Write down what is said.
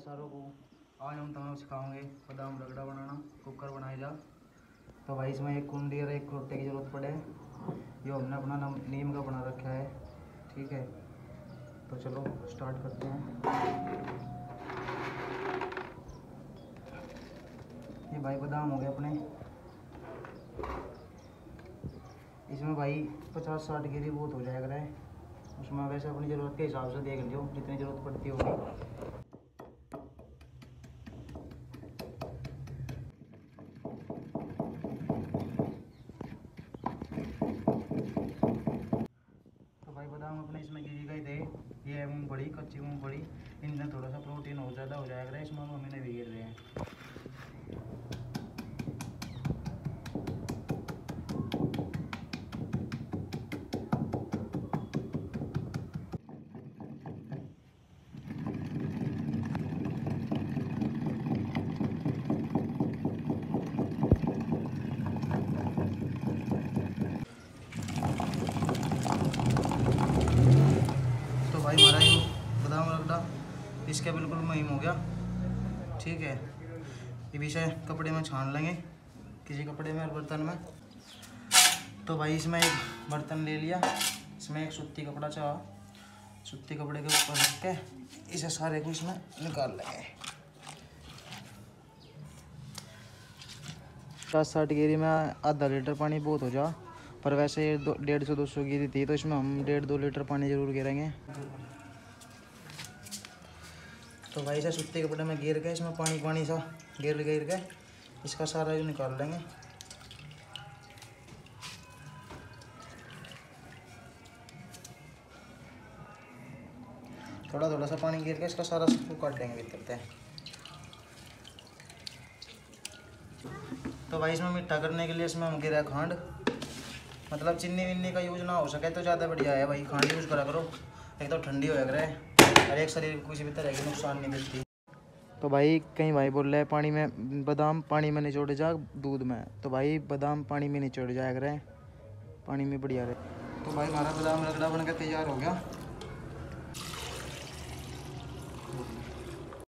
सारों को। आज हम तुम्हें सिखाओगे बादाम रगड़ा बनाना, कुकर बनाए जा तो भाई, इसमें एक कुंडी और एक लोटे की ज़रूरत पड़े। ये हमने अपना नम- का बना रखा है, ठीक है? तो चलो स्टार्ट करते हैं। ये भाई, बादाम हो गए अपने। इसमें भाई पचास साठ गिरी बहुत हो जाएगा उसमें वैसे अपनी ज़रूरत के हिसाब से देख लियो जितनी ज़रूरत पड़ती होगी। बादाम अपने इसमें गिरी गए थे ये मूँगफली कच्ची मूँगफली इनमें थोड़ा सा प्रोटीन और ज़्यादा हो जाएगा। इसमें हम इन्हें भी गिर रहे हैं तो भाई हमारा ये बादाम रगड़ा इसका बिल्कुल मुहिम हो गया। ठीक है। ये विषय कपड़े में छान लेंगे। किसी कपड़े में और बर्तन में। तो भाई इसमें एक बर्तन ले लिया। इसमें एक सूती कपड़ा चाह। सूती कपड़े के ऊपर रख के इसे सारे को इसमें निकाल लेंगे। पचास साठ गिरी में आधा लीटर पानी बहुत हो जा। पर वैसे डेढ़ सौ, दो सौ गिरी थी तो इसमें हम डेढ़, दो लीटर पानी ज़रूर गिरेंगे। तो भाई से सूते कपड़े में गिर के इसमें पानी पानी सा गिर गिर गए इसका सारा जो निकाल लेंगे। थोड़ा थोड़ा सा पानी गिर के इसका सारा वो काट देंगे भीतर से। तो भाई इसमें मीठा करने के लिए इसमें हम गिरा खांड। मतलब चीनी विन्नी का यूज़ ना हो सके तो ज़्यादा बढ़िया है भाई, खांड यूज़ करा करो, एक तो ठंडी हो करे हर एक शरीर को किसी भी तरह की नुकसान नहीं मिलती। तो भाई कहीं भाई बोल रहे हैं पानी में बादाम पानी में निचोड़े जा दूध में। तो भाई बादाम पानी में निचोड़े जाया करें पानी में बढ़िया रहे। तो भाई हमारा बादाम रगड़ा बनकर तैयार हो गया।